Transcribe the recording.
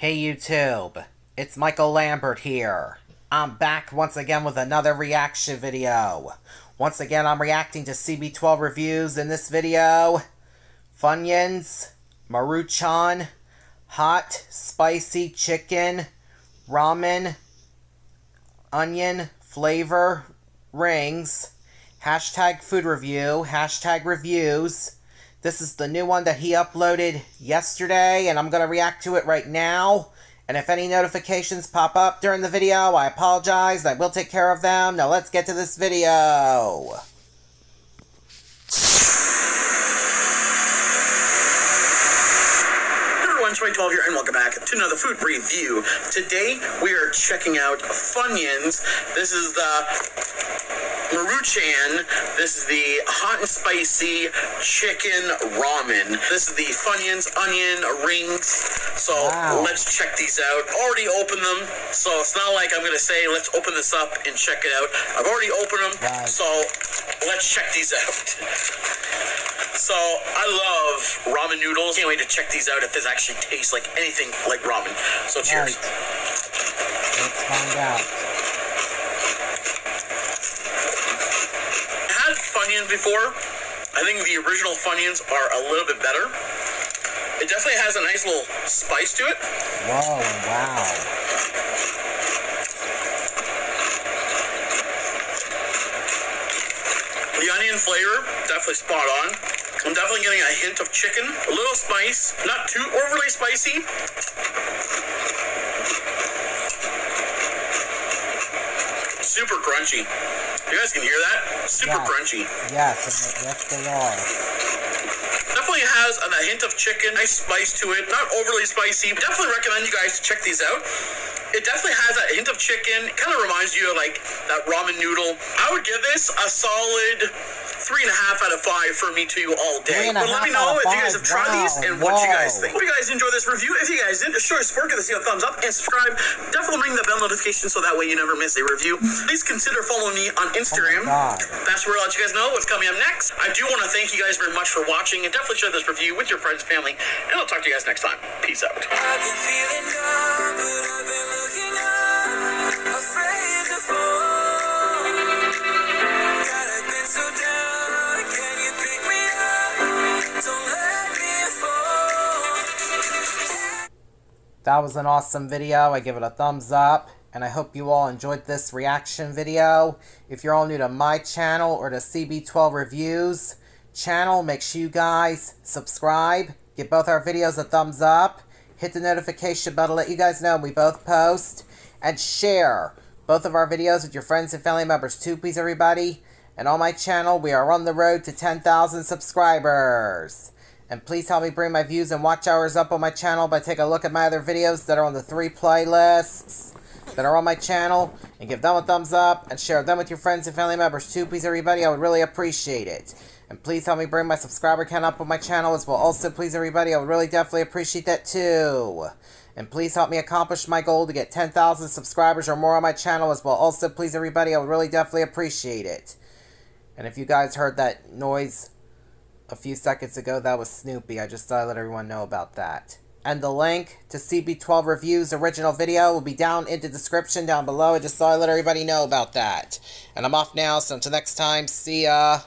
Hey YouTube, it's Michael Lambert here. I'm back once again with another reaction video. Once again, I'm reacting to CB12 reviews in this video. Funyuns, Maruchan, Hot Spicy Chicken, Ramen, Onion Flavor Rings, hashtag food review, hashtag reviews, this is the new one that he uploaded yesterday, and I'm going to react to it right now. And if any notifications pop up during the video, I apologize. I will take care of them. Now let's get to this video. everyone, 12 here, and welcome back to another food review. Today, we are checking out Funyuns. This is the Maruchan. This is the hot and spicy chicken ramen. This is the Funyuns onion rings. So wow. let's check these out. Already opened them, so it's not like I'm gonna say let's open this up and check it out. I've already opened them, wow. so let's check these out. So I love ramen noodles. Can't wait to check these out if this actually tastes like anything like ramen. So cheers. Right. Let's find out. Funyuns before. I think the original Funyuns are a little bit better. It definitely has a nice little spice to it. Whoa, wow. The onion flavor, definitely spot on. I'm definitely getting a hint of chicken, a little spice, not too overly spicy. Super crunchy. You guys can hear that? Super yes. crunchy. Yes, yes they are. Definitely has a hint of chicken, nice spice to it. Not overly spicy. Definitely recommend you guys to check these out. It definitely has a hint of chicken. Kind of reminds you of like that ramen noodle. I would give this a solid three and a half out of five for me to you all day. But let me know if you guys have tried wow. these and Whoa. what you guys think. Hope you guys enjoy this review. If you guys did, show your support, give us a thumbs up and subscribe. Definitely ring the bell notification so that way you never miss a review. Please consider following me on Instagram. Oh That's where I'll let you guys know what's coming up next. I do want to thank you guys very much for watching and definitely share this review with your friends and family. And I'll talk to you guys next time. Peace out. That was an awesome video. I give it a thumbs up. And I hope you all enjoyed this reaction video. If you're all new to my channel or to CB12 Reviews channel, make sure you guys subscribe. Give both our videos a thumbs up. Hit the notification bell to let you guys know we both post. And share both of our videos with your friends and family members too, please everybody. And on my channel, we are on the road to 10,000 subscribers. And please help me bring my views and watch hours up on my channel by taking a look at my other videos that are on the three playlists that are on my channel and give them a thumbs up and share them with your friends and family members too, please everybody. I would really appreciate it. And please help me bring my subscriber count up on my channel as well. Also, please everybody, I would really definitely appreciate that too. And please help me accomplish my goal to get 10,000 subscribers or more on my channel as well. Also, please everybody, I would really definitely appreciate it. And if you guys heard that noise a few seconds ago, that was Snoopy. I just thought I'd let everyone know about that. And the link to CB12 Review's original video will be down in the description down below. I just thought I'd let everybody know about that. And I'm off now, so until next time, see ya.